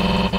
Oh.